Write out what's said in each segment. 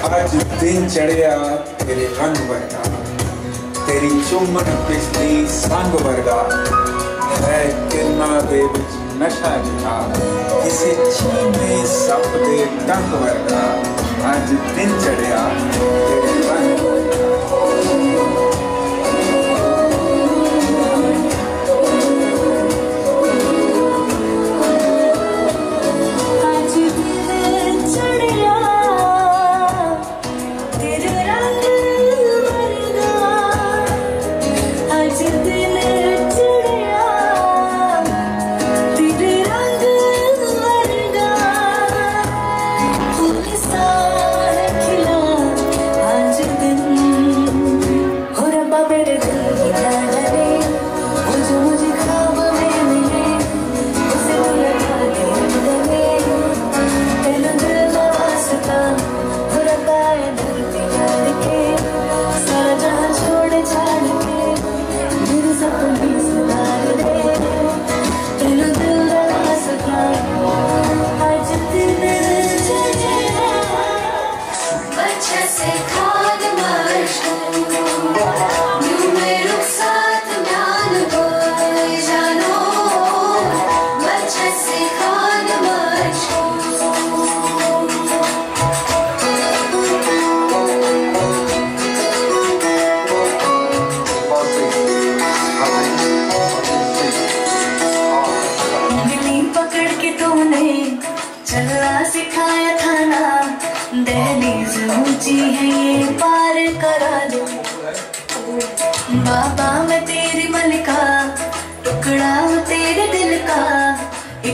आज दिन चढ़िया तेरे रंग वर्गा तेरी चुम्बन पिछली संग वर्गा है किरना दे विच नशा जिहा किसे में सब दे डंग वर्गा आज दिन चढ़िया तेरे रंग वर्गा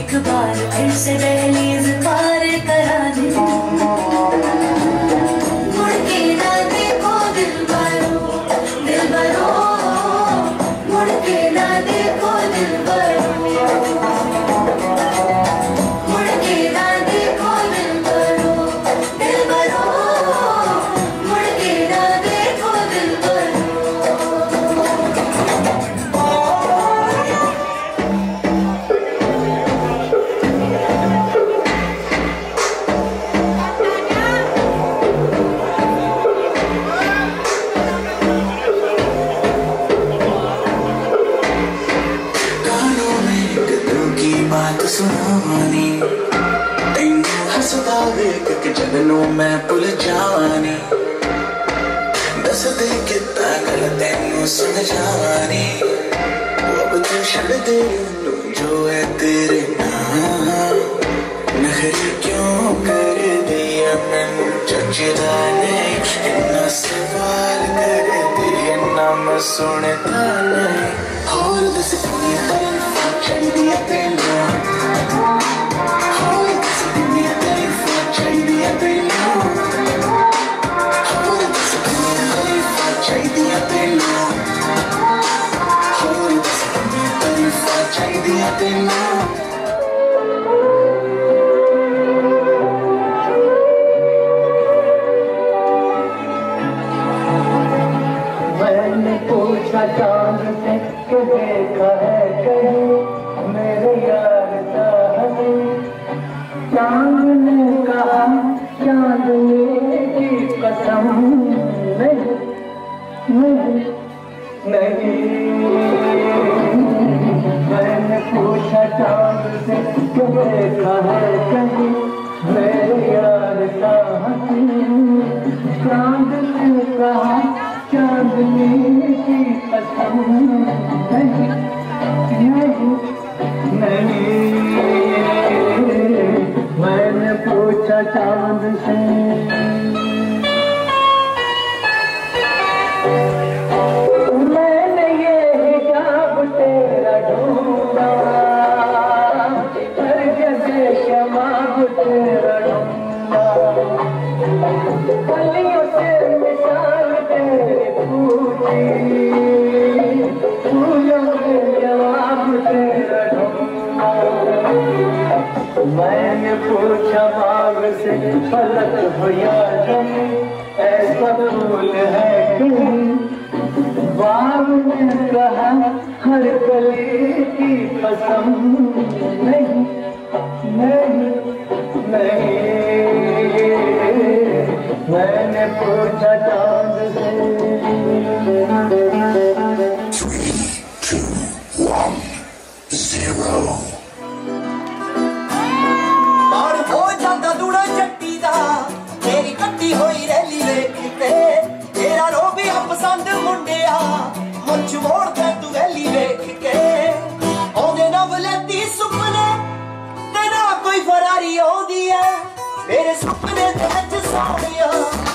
एक बार फिर से दहलीज पार करा दे समझानी अब तो छड़ दे जो है तेरे नाम। नखर क्यों कर दिया मैं चचदा नहीं इतना सवाल कर दिया, ना मैं सुनता नहीं। और दस पूरी तरफ़ छड़ दिया तेरे ਚਾਹੀਦੀਆਂ ਤੈਨੂੰ ਹੋਰ ਦੱਸਦੀ ਤੈਨੂੰ ਚਾਹੀਦੀਆਂ ਤੈਨੂੰ पूछा चाँद से देखा है कहीं challenge and shame. से फलक हो। जम है कहीं बाग ने कहा हर गले की कसम नहीं नहीं नहीं मैंने पूछा था Eres hombre de tu sabía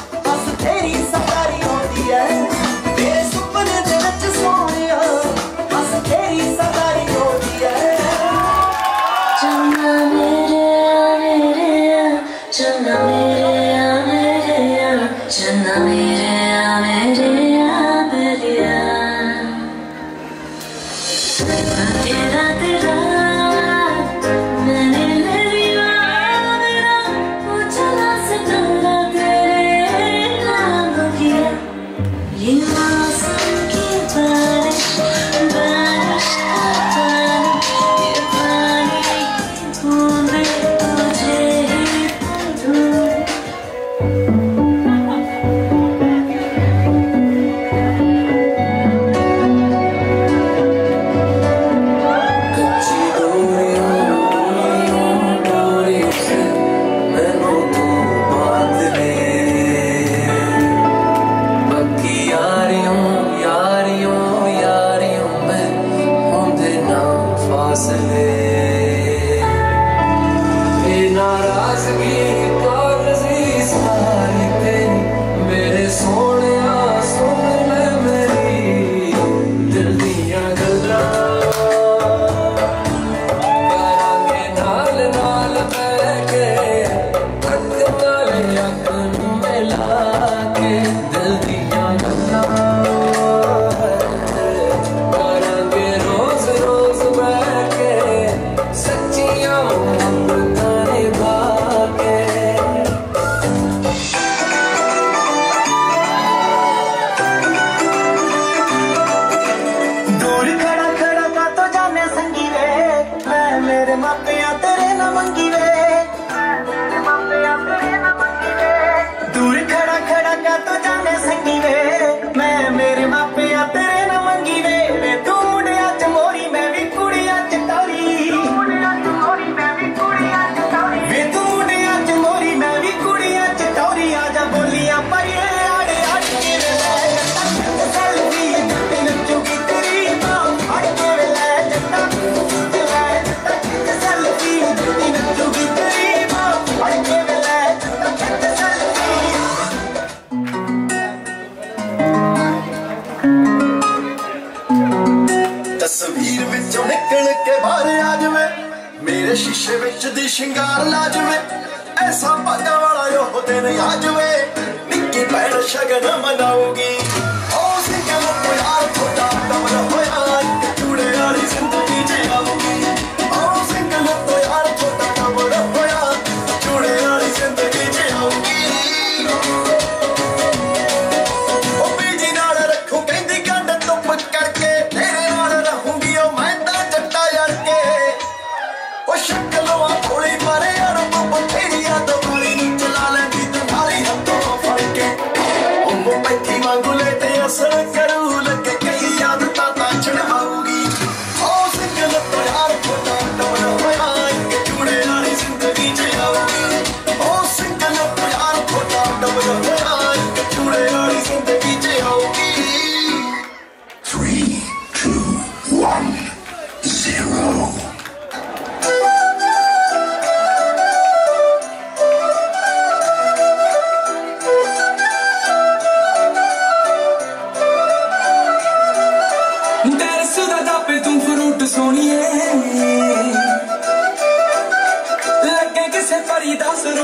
शिंगार लाजवे, ऐसा पागा वाला यो होते नहीं आजवे निक्की पैर शगन मनाओगी ओ सिंगे मुख्य यार छोटा तमर होया चूड़े यारी सिंदा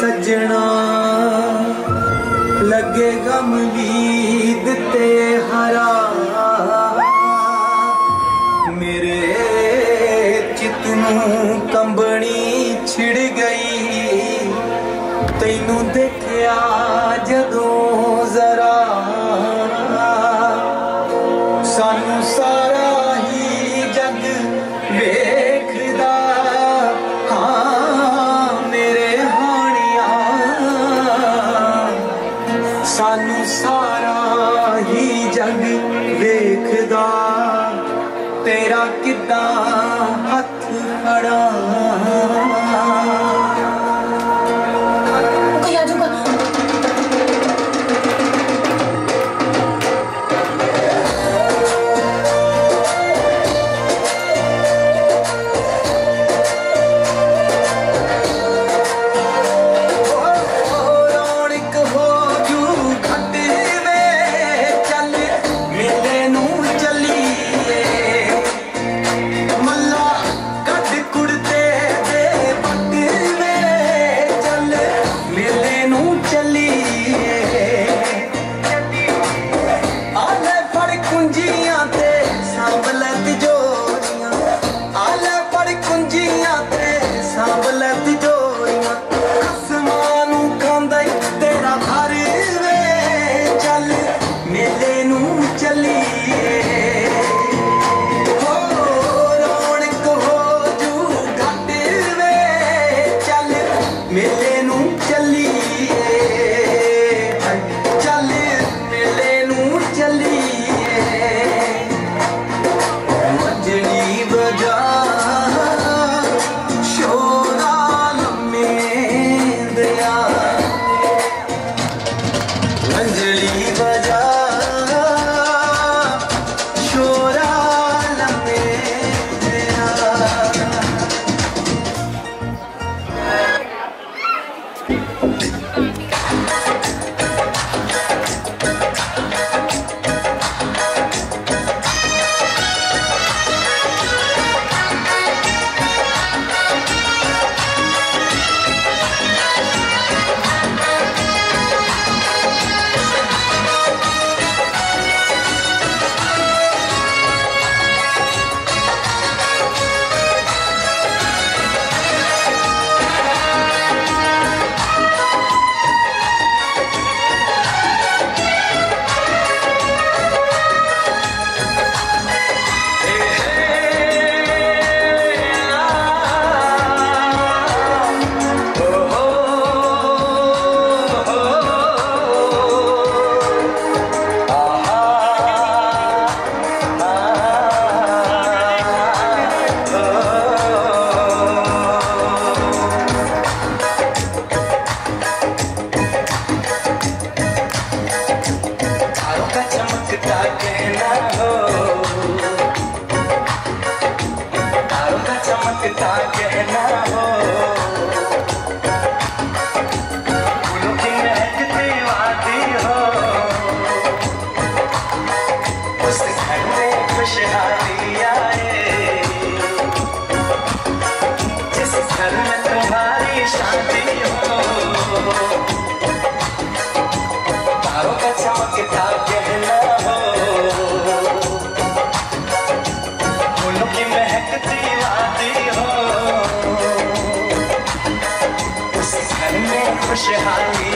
ਸੱਜਣਾ ਲੱਗੇ ਗਮ ਵੀ ਦਿੱਤੇ। 是寒意。